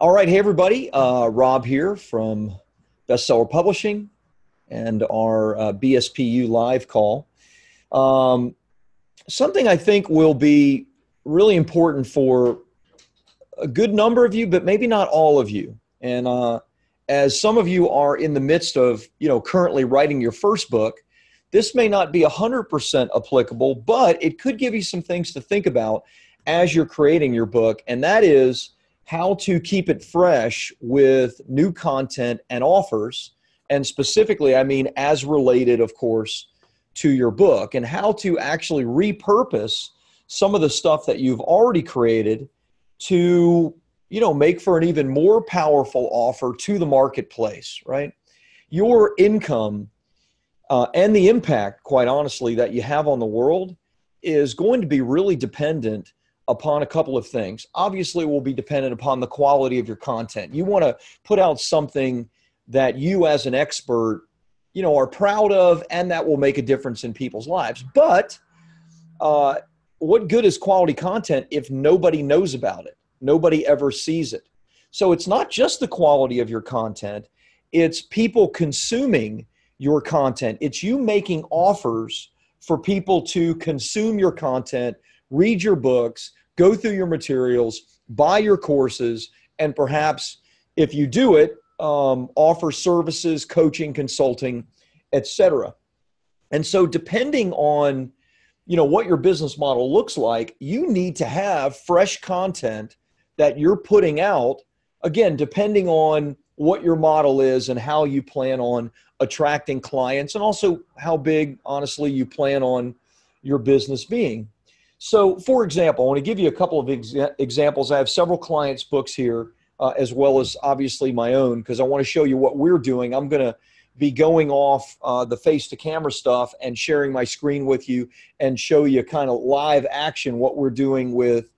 All right, hey everybody, uh, Rob here from Bestseller Publishing and our uh, BSPU live call. Um, something I think will be really important for a good number of you, but maybe not all of you. And uh, as some of you are in the midst of, you know, currently writing your first book, this may not be 100% applicable, but it could give you some things to think about as you're creating your book. And that is, how to keep it fresh with new content and offers. And specifically, I mean, as related, of course, to your book, and how to actually repurpose some of the stuff that you've already created to, you know, make for an even more powerful offer to the marketplace, right? Your income uh, and the impact, quite honestly, that you have on the world is going to be really dependent upon a couple of things. Obviously, will be dependent upon the quality of your content. You want to put out something that you, as an expert, you know, are proud of, and that will make a difference in people's lives. But uh, what good is quality content if nobody knows about it? Nobody ever sees it. So it's not just the quality of your content; it's people consuming your content. It's you making offers for people to consume your content, read your books, go through your materials, buy your courses, and perhaps if you do it, um, offer services, coaching, consulting, etc. And so, depending on you know what your business model looks like, you need to have fresh content that you're putting out. Again, depending on what your model is and how you plan on attracting clients, and also how big, honestly, you plan on your business being. So, for example, I want to give you a couple of exa- examples. I have several clients' books here, uh, as well as obviously my own, because I want to show you what we're doing. I'm going to be going off uh, the face to camera stuff and sharing my screen with you and show you kind of live action what we're doing with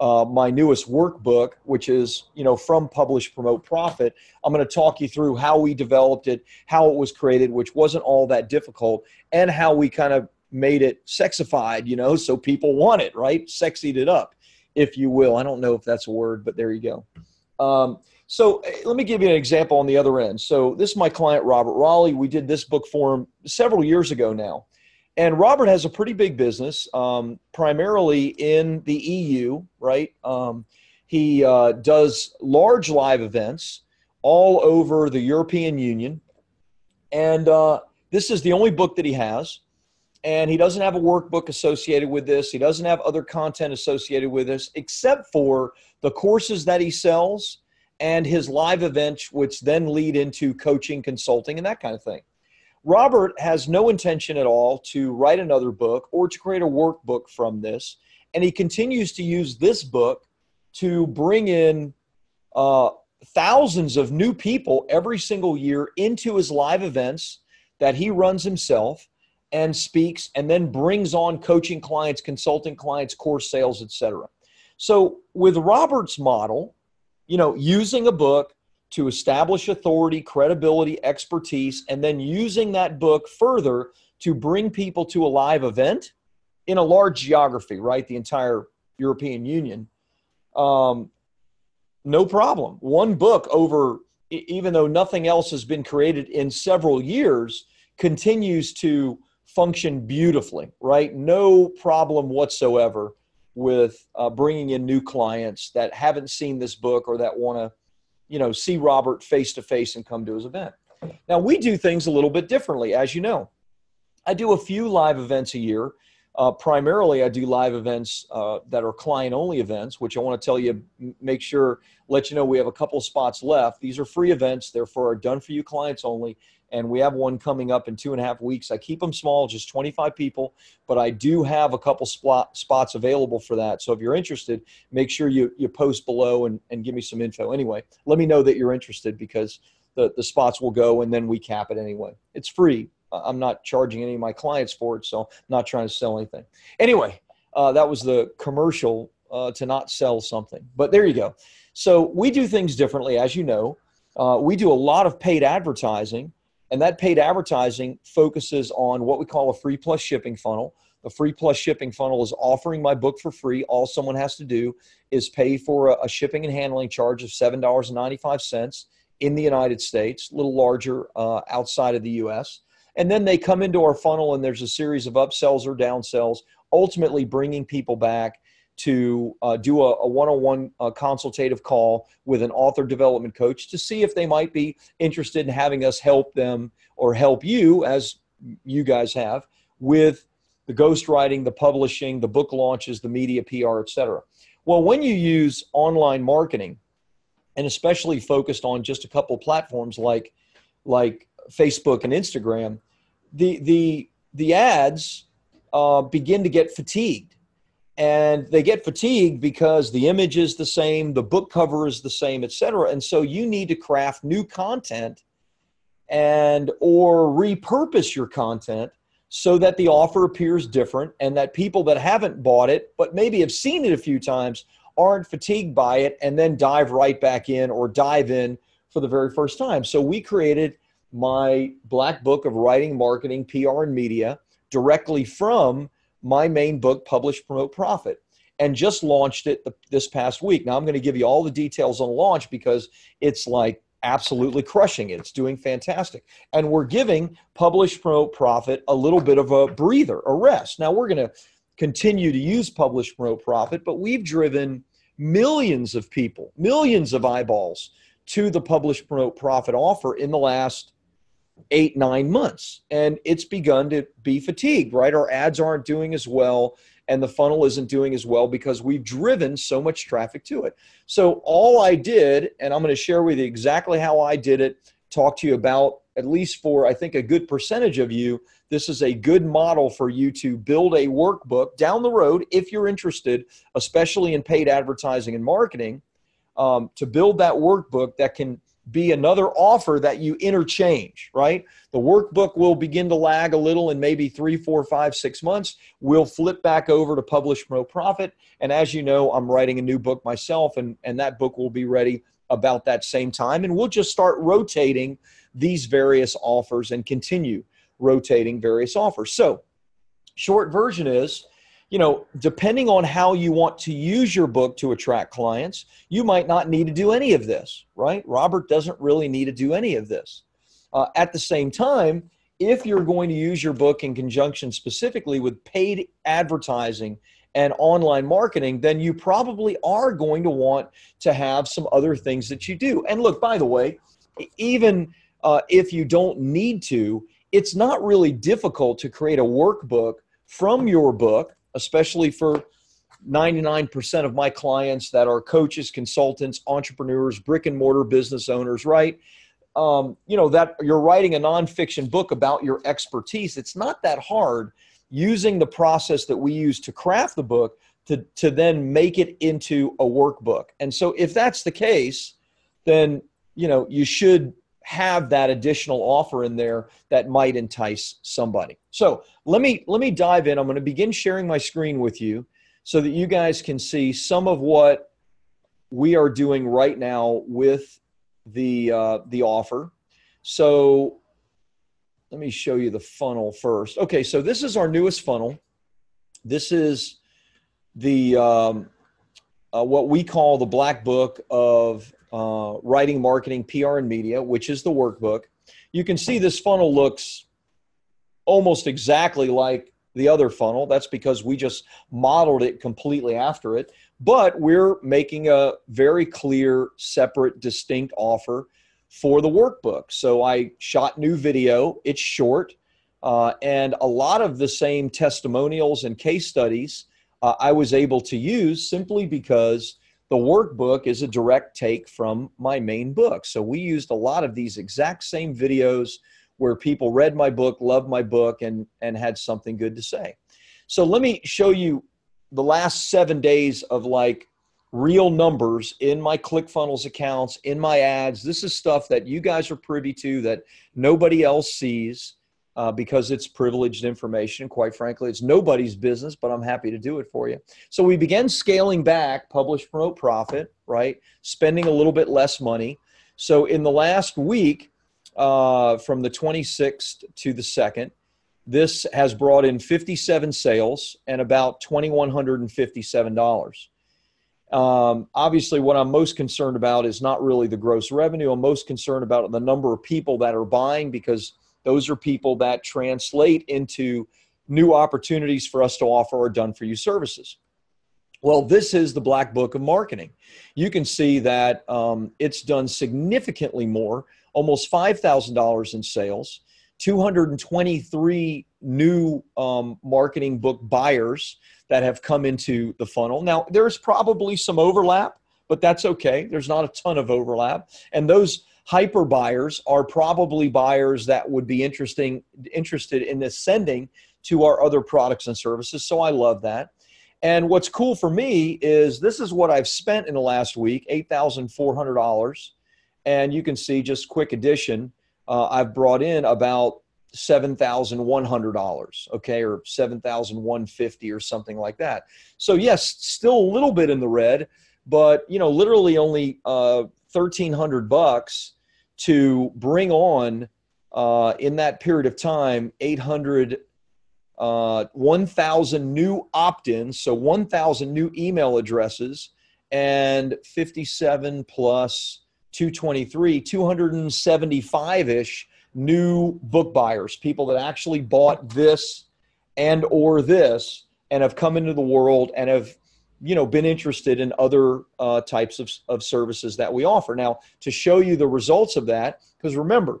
uh, my newest workbook, which is you know from Publish Promote Profit. I'm going to talk you through how we developed it, how it was created, which wasn't all that difficult, and how we kind of made it sexified, you know, so people want it, right? Sexied it up, if you will. I don't know if that's a word, but there you go. Um, so eh, let me give you an example on the other end. So this is my client, Robert Raleigh. We did this book for him several years ago now. And Robert has a pretty big business, um, primarily in the EU, right? Um, he uh, does large live events all over the European Union. And uh, this is the only book that he has and he doesn't have a workbook associated with this. He doesn't have other content associated with this, except for the courses that he sells and his live events, which then lead into coaching, consulting, and that kind of thing. Robert has no intention at all to write another book or to create a workbook from this. And he continues to use this book to bring in uh, thousands of new people every single year into his live events that he runs himself and speaks and then brings on coaching clients, consulting clients, course sales, etc. So with Robert's model, you know, using a book to establish authority, credibility, expertise, and then using that book further to bring people to a live event in a large geography, right? The entire European Union. Um, no problem. One book over, even though nothing else has been created in several years, continues to function beautifully, right? No problem whatsoever with uh, bringing in new clients that haven't seen this book or that want to, you know, see Robert face to face and come to his event. Now we do things a little bit differently, as you know. I do a few live events a year. Uh, primarily, I do live events uh, that are client only events, which I want to tell you, make sure, let you know we have a couple spots left. These are free events, therefore, are done for you clients only and we have one coming up in two and a half weeks. I keep them small, just 25 people, but I do have a couple spot, spots available for that. So if you're interested, make sure you, you post below and, and give me some info. Anyway, let me know that you're interested because the, the spots will go and then we cap it anyway. It's free. I'm not charging any of my clients for it, so I'm not trying to sell anything. Anyway, uh, that was the commercial uh, to not sell something. But there you go. So we do things differently, as you know. Uh, we do a lot of paid advertising and that paid advertising focuses on what we call a free plus shipping funnel. The free plus shipping funnel is offering my book for free. All someone has to do is pay for a, a shipping and handling charge of $7.95 in the United States, a little larger uh, outside of the US. And then they come into our funnel and there's a series of upsells or downsells, ultimately bringing people back to uh, do a, a, one-on-one uh, consultative call with an author development coach to see if they might be interested in having us help them or help you as you guys have with the ghostwriting the publishing the book launches the media pr etc well when you use online marketing and especially focused on just a couple platforms like like facebook and instagram the the the ads uh, begin to get fatigued. And they get fatigued because the image is the same the book cover is the same etc and so you need to craft new content and or repurpose your content so that the offer appears different and that people that haven't bought it but maybe have seen it a few times aren't fatigued by it and then dive right back in or dive in for the very first time. So we created my black book of writing marketing pr and media directly from my main book, Publish, Promote, Profit, and just launched it this past week. Now, I'm going to give you all the details on launch because it's like absolutely crushing it. It's doing fantastic. And we're giving Publish, Promote, Profit a little bit of a breather, a rest. Now, we're going to continue to use Publish, Promote, Profit, but we've driven millions of people, millions of eyeballs to the Publish, Promote, Profit offer in the last eight, nine months. And it's begun to be fatigued, right? Our ads aren't doing as well and the funnel isn't doing as well because we've driven so much traffic to it. So all I did, and I'm going to share with you exactly how I did it, talk to you about at least for I think a good percentage of you, this is a good model for you to build a workbook down the road if you're interested, especially in paid advertising and marketing, um, to build that workbook that can be another offer that you interchange, right? The workbook will begin to lag a little in maybe three, four, five, six months. We'll flip back over to Publish Promote Profit. And as you know, I'm writing a new book myself, and, and that book will be ready about that same time. And we'll just start rotating these various offers and continue rotating various offers. So, short version is you know, depending on how you want to use your book to attract clients, you might not need to do any of this, right? Robert doesn't really need to do any of this. Uh, at the same time, if you're going to use your book in conjunction specifically with paid advertising and online marketing, then you probably are going to want to have some other things that you do. And look, by the way, even uh, if you don't need to, it's not really difficult to create a workbook from your book especially for 99% of my clients that are coaches, consultants, entrepreneurs, brick and mortar business owners, right? Um, you know, that you're writing a nonfiction book about your expertise. It's not that hard using the process that we use to craft the book to, to then make it into a workbook. And so if that's the case, then, you know, you should have that additional offer in there that might entice somebody. So let me let me dive in. I'm going to begin sharing my screen with you so that you guys can see some of what we are doing right now with the uh, the offer. So let me show you the funnel first. Okay, so this is our newest funnel. This is the um, uh, what we call the black book of uh, writing, marketing, PR, and media, which is the workbook. You can see this funnel looks almost exactly like the other funnel. That's because we just modeled it completely after it. But we're making a very clear, separate, distinct offer for the workbook. So I shot new video, it's short, uh, and a lot of the same testimonials and case studies uh, I was able to use simply because the workbook is a direct take from my main book. So we used a lot of these exact same videos where people read my book, loved my book, and, and had something good to say. So let me show you the last seven days of like real numbers in my ClickFunnels accounts, in my ads. This is stuff that you guys are privy to that nobody else sees uh, because it's privileged information. Quite frankly, it's nobody's business, but I'm happy to do it for you. So we began scaling back, publish, promote, profit, right? Spending a little bit less money. So in the last week, uh, from the 26th to the 2nd, This has brought in 57 sales and about $2,157. Um, obviously, what I'm most concerned about is not really the gross revenue. I'm most concerned about the number of people that are buying because those are people that translate into new opportunities for us to offer our done for you services. Well, this is the Black Book of Marketing. You can see that um, it's done significantly more, almost $5,000 in sales, 223 new um, marketing book buyers that have come into the funnel. Now, there's probably some overlap, but that's okay. There's not a ton of overlap. And those hyper buyers are probably buyers that would be interesting interested in ascending to our other products and services. So I love that. And what's cool for me is this is what I've spent in the last week, $8,400. And you can see just quick addition, uh, I've brought in about $7,100, okay, or 7,150 or something like that. So yes, still a little bit in the red, but you know, literally only uh, 1,300 bucks to bring on uh, in that period of time 800 uh, 1,000 new opt-ins, so 1,000 new email addresses, and 57 plus 223, 275-ish new book buyers, people that actually bought this and or this and have come into the world and have you know been interested in other uh, types of, of services that we offer now to show you the results of that because remember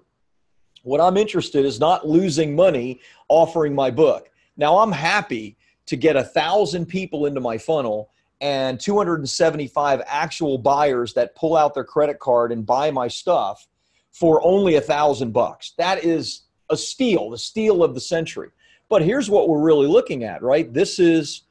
what i'm interested is not losing money offering my book now i'm happy to get a thousand people into my funnel and 275 actual buyers that pull out their credit card and buy my stuff for only a thousand bucks. That is a steal, the steal of the century. But here's what we're really looking at, right? This is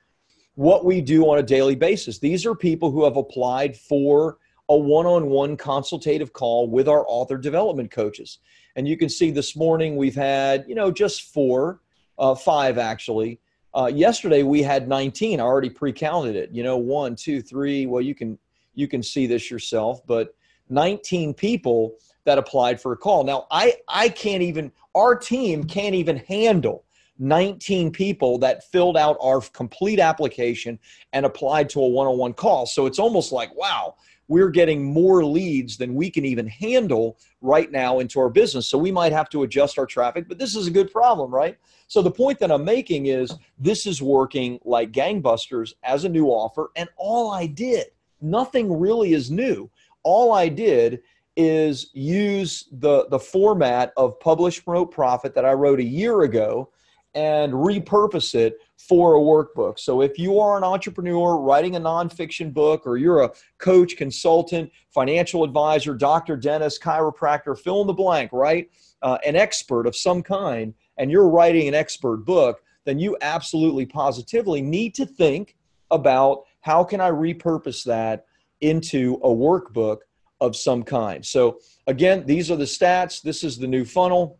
what we do on a daily basis. These are people who have applied for a one on one consultative call with our author development coaches. And you can see this morning we've had, you know, just four, uh, five actually. Uh, yesterday we had 19. I already pre-counted it. You know, one, two, three. Well, you can you can see this yourself, but 19 people that applied for a call. Now, I, I can't even, our team can't even handle 19 people that filled out our complete application and applied to a one on one call. So it's almost like, wow, we're getting more leads than we can even handle right now into our business. So we might have to adjust our traffic, but this is a good problem, right? So the point that I'm making is this is working like gangbusters as a new offer. And all I did, nothing really is new. All I did is use the, the format of Publish, Promote, Profit that I wrote a year ago and repurpose it for a workbook. So if you are an entrepreneur writing a nonfiction book, or you're a coach, consultant, financial advisor, doctor, dentist, chiropractor, fill in the blank, right? Uh, an expert of some kind, and you're writing an expert book, then you absolutely positively need to think about how can I repurpose that into a workbook of some kind. So again, these are the stats. This is the new funnel.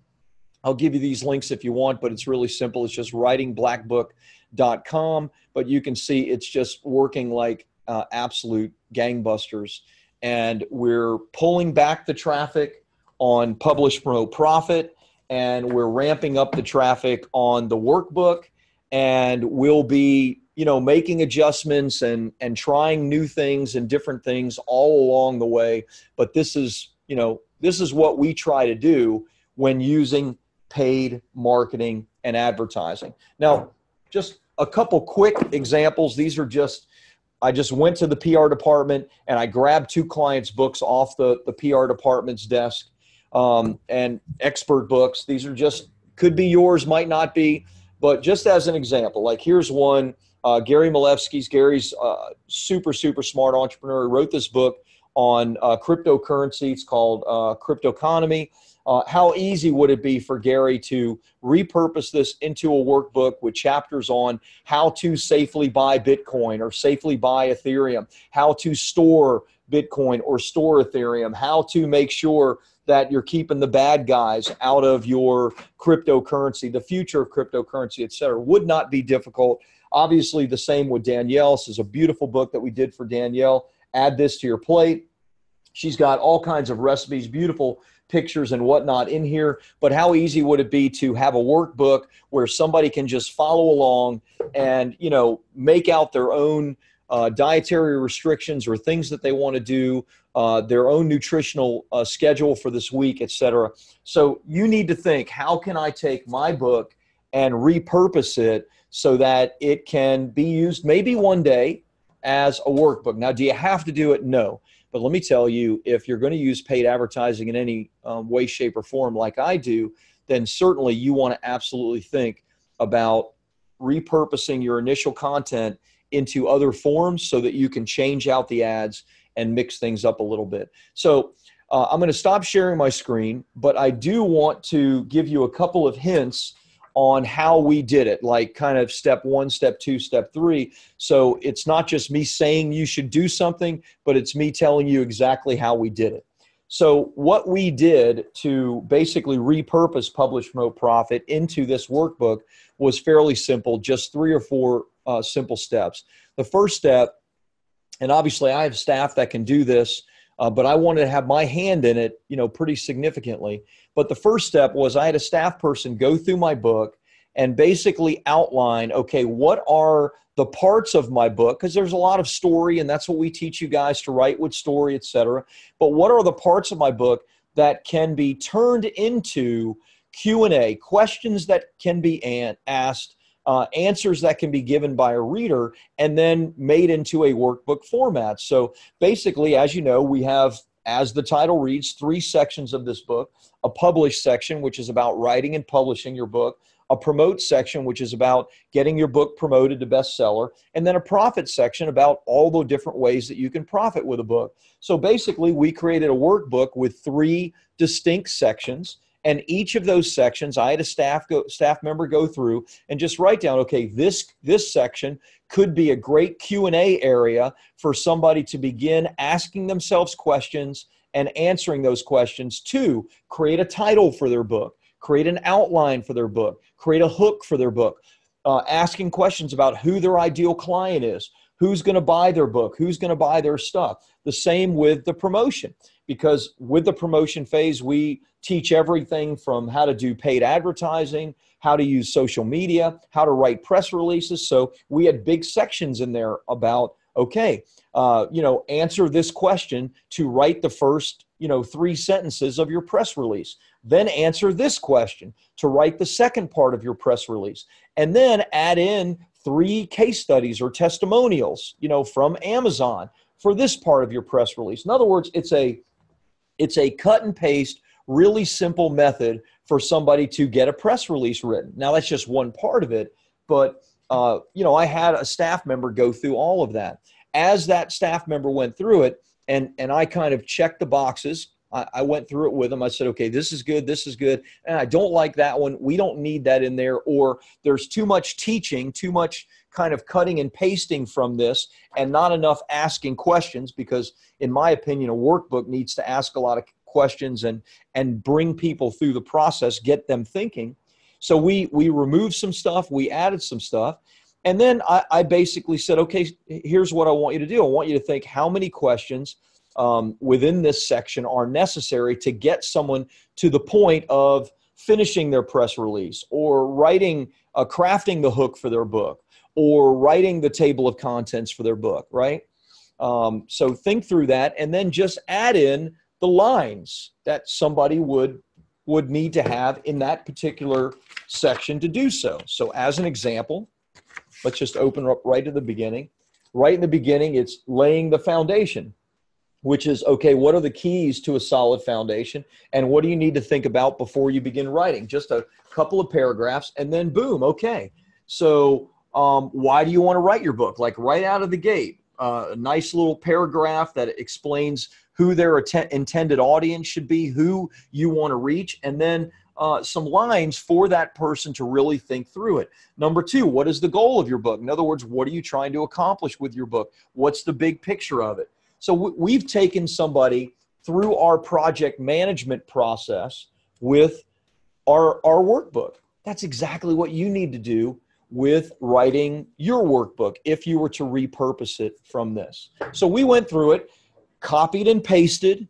I'll give you these links if you want, but it's really simple. It's just writingblackbook.com, but you can see it's just working like uh, absolute gangbusters. And we're pulling back the traffic on Publish Promote Profit, and we're ramping up the traffic on the workbook, and we'll be you know making adjustments and and trying new things and different things all along the way but this is you know this is what we try to do when using paid marketing and advertising now just a couple quick examples these are just i just went to the pr department and i grabbed two clients books off the, the pr department's desk um, and expert books these are just could be yours might not be but just as an example like here's one uh, Gary Malevsky's Gary's uh, super super smart entrepreneur. He wrote this book on uh, cryptocurrency. It's called uh, Cryptoconomy. Uh, how easy would it be for Gary to repurpose this into a workbook with chapters on how to safely buy Bitcoin or safely buy Ethereum, how to store Bitcoin or store Ethereum, how to make sure that you're keeping the bad guys out of your cryptocurrency, the future of cryptocurrency, et cetera, would not be difficult. Obviously, the same with Danielle. This is a beautiful book that we did for Danielle. Add this to your plate. She's got all kinds of recipes, beautiful pictures and whatnot in here. But how easy would it be to have a workbook where somebody can just follow along and you know make out their own uh, dietary restrictions or things that they want to do, uh, their own nutritional uh, schedule for this week, etc. So you need to think: How can I take my book and repurpose it so that it can be used maybe one day as a workbook? Now, do you have to do it? No. But let me tell you, if you're going to use paid advertising in any um, way, shape, or form, like I do, then certainly you want to absolutely think about repurposing your initial content into other forms so that you can change out the ads and mix things up a little bit. So uh, I'm going to stop sharing my screen, but I do want to give you a couple of hints on how we did it, like kind of step one, step two, step three. So it's not just me saying you should do something, but it's me telling you exactly how we did it. So, what we did to basically repurpose Publish Promote Profit into this workbook was fairly simple, just three or four uh, simple steps. The first step, and obviously I have staff that can do this, uh, but I wanted to have my hand in it, you know, pretty significantly. But the first step was I had a staff person go through my book and basically outline, okay, what are the parts of my book? Because there's a lot of story, and that's what we teach you guys to write with story, etc. But what are the parts of my book that can be turned into Q and A questions that can be asked? Uh, answers that can be given by a reader and then made into a workbook format. So basically, as you know, we have, as the title reads, three sections of this book a publish section, which is about writing and publishing your book, a promote section, which is about getting your book promoted to bestseller, and then a profit section about all the different ways that you can profit with a book. So basically, we created a workbook with three distinct sections. And each of those sections, I had a staff go, staff member go through and just write down, okay, this this section could be a great Q and A area for somebody to begin asking themselves questions and answering those questions. to create a title for their book, create an outline for their book, create a hook for their book, uh, asking questions about who their ideal client is, who's going to buy their book, who's going to buy their stuff. The same with the promotion, because with the promotion phase, we teach everything from how to do paid advertising, how to use social media, how to write press releases. So we had big sections in there about okay, uh, you know, answer this question to write the first, you know, three sentences of your press release. Then answer this question to write the second part of your press release. And then add in three case studies or testimonials, you know, from Amazon for this part of your press release. In other words, it's a it's a cut and paste, really simple method for somebody to get a press release written. Now that's just one part of it, but uh, you know, I had a staff member go through all of that. As that staff member went through it, and and I kind of checked the boxes. I, I went through it with them. I said, okay, this is good, this is good, and I don't like that one. We don't need that in there, or there's too much teaching, too much kind of cutting and pasting from this, and not enough asking questions. Because, in my opinion, a workbook needs to ask a lot of questions and and bring people through the process, get them thinking so we we removed some stuff, we added some stuff, and then I, I basically said, okay, here's what I want you to do. I want you to think how many questions um, within this section are necessary to get someone to the point of finishing their press release or writing, uh, crafting the hook for their book or writing the table of contents for their book, right? Um, so think through that and then just add in the lines that somebody would would need to have in that particular section to do so. So, as an example, let's just open up right at the beginning. Right in the beginning, it's laying the foundation, which is okay, what are the keys to a solid foundation? And what do you need to think about before you begin writing? Just a couple of paragraphs, and then boom, okay. So, um, why do you want to write your book? Like right out of the gate, uh, a nice little paragraph that explains who their att- intended audience should be, who you want to reach, and then uh, some lines for that person to really think through it. Number two, what is the goal of your book? In other words, what are you trying to accomplish with your book? What's the big picture of it? So we've taken somebody through our project management process with our, our workbook. That's exactly what you need to do with writing your workbook if you were to repurpose it from this. So we went through it copied and pasted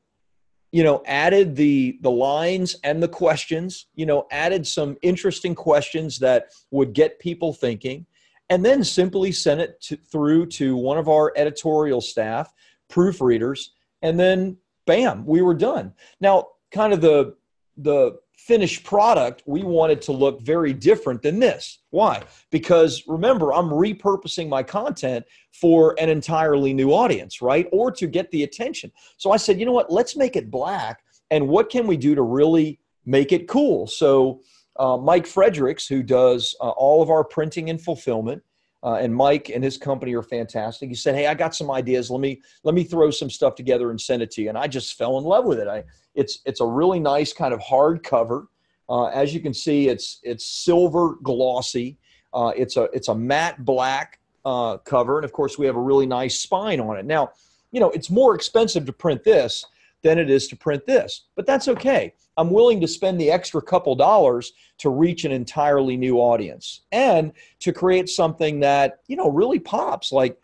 you know added the the lines and the questions you know added some interesting questions that would get people thinking and then simply sent it to, through to one of our editorial staff proofreaders and then bam we were done now kind of the the finished product, we wanted to look very different than this. Why? Because remember, I'm repurposing my content for an entirely new audience, right? Or to get the attention. So I said, you know what? Let's make it black. And what can we do to really make it cool? So uh, Mike Fredericks, who does uh, all of our printing and fulfillment, uh, and Mike and his company are fantastic. He said, "Hey, I got some ideas. Let me let me throw some stuff together and send it to you." And I just fell in love with it. I it's it's a really nice kind of hard cover. Uh, as you can see, it's it's silver glossy. Uh, it's a it's a matte black uh, cover, and of course, we have a really nice spine on it. Now, you know, it's more expensive to print this than it is to print this, but that's okay. I'm willing to spend the extra couple dollars to reach an entirely new audience and to create something that you know really pops. Like,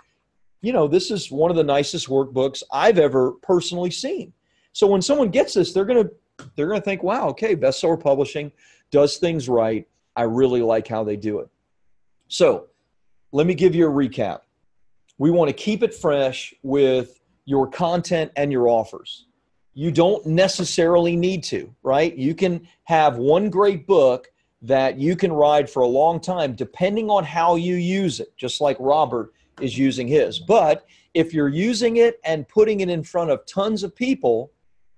you know, this is one of the nicest workbooks I've ever personally seen. So when someone gets this, they're going to they're going to think, "Wow, okay, bestseller publishing does things right. I really like how they do it." So, let me give you a recap. We want to keep it fresh with your content and your offers. You don't necessarily need to, right? You can have one great book that you can ride for a long time depending on how you use it, just like Robert is using his. But if you're using it and putting it in front of tons of people,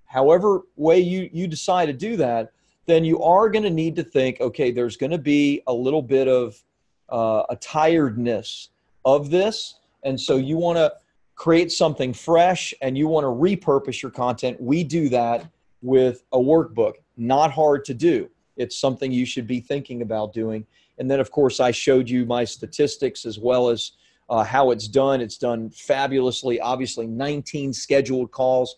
however way you, you decide to do that, then you are going to need to think, okay, there's going to be a little bit of uh, a tiredness of this. And so you want to create something fresh and you want to repurpose your content. We do that with a workbook. Not hard to do. It's something you should be thinking about doing. And then, of course, I showed you my statistics as well as uh, how it's done. It's done fabulously. Obviously, 19 scheduled calls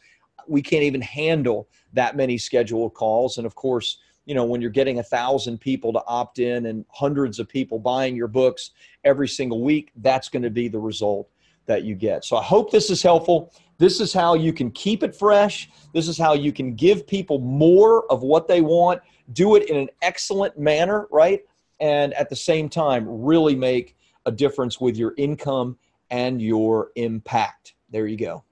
we can't even handle that many scheduled calls. And of course, you know, when you're getting a thousand people to opt in and hundreds of people buying your books every single week, that's going to be the result that you get. So I hope this is helpful. This is how you can keep it fresh. This is how you can give people more of what they want, do it in an excellent manner, right? And at the same time, really make a difference with your income and your impact. There you go.